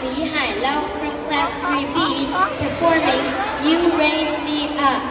the Hai Lau from Class 3B performing You Raise Me Up.